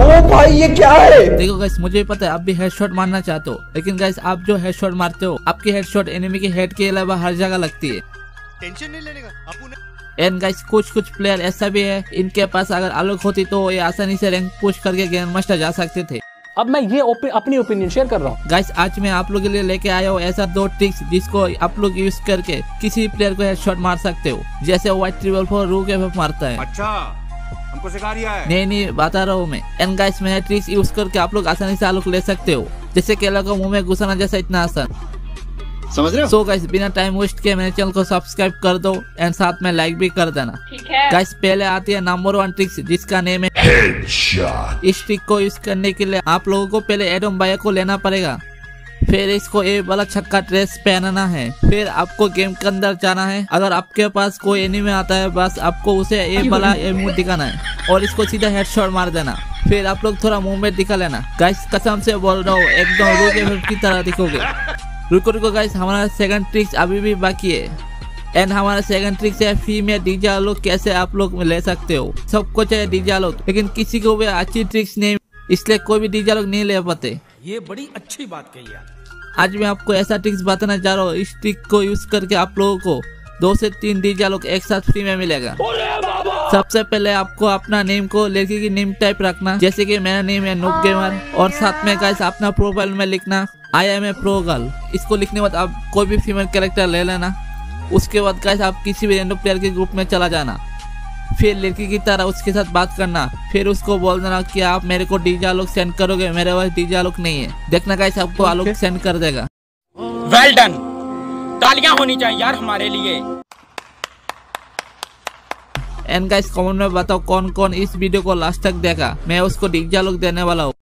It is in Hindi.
ओ भाई ये क्या है? देखो गाइस मुझे भी पता है आप भी हेडशॉट मारना चाहते हो। लेकिन गाइस आप जो हेडशॉट मारते हो आपकी हेडशॉट एनिमी के हेड के अलावा हर जगह लगती है। टेंशन नहीं लेने का एंड गाइस कुछ कुछ प्लेयर ऐसा भी है इनके पास अगर आलोक होती तो ये आसानी से रैंक पुश करके ग्रैंड मास्टर जा सकते थे। अब मैं ये ओपि, अपनी ओपिनियन शेयर कर रहा हूँ। गाइस आज मैं आप लोगों के लिए लेके आया हूँ ऐसा दो ट्रिक्स जिसको आप लोग यूज़ करके किसी प्लेयर को हेडशॉट मार सकते हो। जैसे व्हाइट ट्रिपल फोर रू के मारता है। अच्छा। हमको सिखा रिया है। नहीं नहीं बता रहा हूँ मैं। एंड गाइस मैं ट्रिक्स यूज़ करके आप लोग आसानी से आलोक ले सकते हो। जैसे केला को मुँह में घुसाना जैसा इतना आसान। समझ रहे हो? सो गाइस बिना टाइम वेस्ट किए मेरे चैनल को सब्सक्राइब कर दो एंड साथ में लाइक भी कर देना। ठीक गाइस पहले आती है नंबर वन ट्रिक्स जिसका नेम है इस ट्रिक को यूज़ करने के लिए आप लोगों को पहले एडम बाया को लेना पड़ेगा। फिर इसको ए वाला छक्का ड्रेस पहनना है। फिर आपको गेम के अंदर जाना है। अगर आपके पास कोई एनिमे आता है, बस आपको उसे ए वाला एमूट दिखाना है और इसको सीधा हेडशॉट मार देना। फिर आप लोग थोड़ा मूवमेंट दिखा लेना। गाइस कसम से बोल रहा हूँ, एकदम रूके की तरह दिखोगे। रुको रुको गाइस हमारा सेकंड ट्रिक्स अभी भी बाकी है। एंड हमारा सेकंड ट्रिक्स है फ़ी में डीजा लोग कैसे आप लोग ले सकते हो? सबको चाहिए डीजा लोग लेकिन किसी को भी अच्छी ट्रिक्स नहीं, इसलिए कोई भी डीजा लोग नहीं ले पाते। ये बड़ी अच्छी बात कही आज मैं आपको ऐसा ट्रिक्स बताना चाह रहा हूँ। इस ट्रिक को यूज़ करके आप लोगों को दो से तीन डीजा लोग एक साथ फ्री में मिलेगा। सबसे पहले आपको अपना नेम को लड़की की नेम टाइप रखना। जैसे कि मेरा नेम है नुक गेमर और साथ में गाइस अपना प्रोफ़ाइल में लिखना। I am a pro girl इसको लिखने के बाद आप कोई भी फीमेल कैरेक्टर ले लेना। उसके बाद गाइस आप किसी भी रैंडम प्लेयर के ग्रुप में चला जाना। फिर लड़की की तरह उसके साथ बात करना। फिर उसको बोल देना की आप मेरे को डीजे आलोक सेंड करोगे मेरे पास डीजे आलोक नहीं है। देखना गाइस आपको आलोक सेंड कर देगा। वेल डन तालियाँ होनी चाहिए यार हमारे लिए। एंड गाइस कमेंट में बताओ कौन कौन इस वीडियो को लास्ट तक देखा मैं उसको डीजे लुक देने वाला हूँ।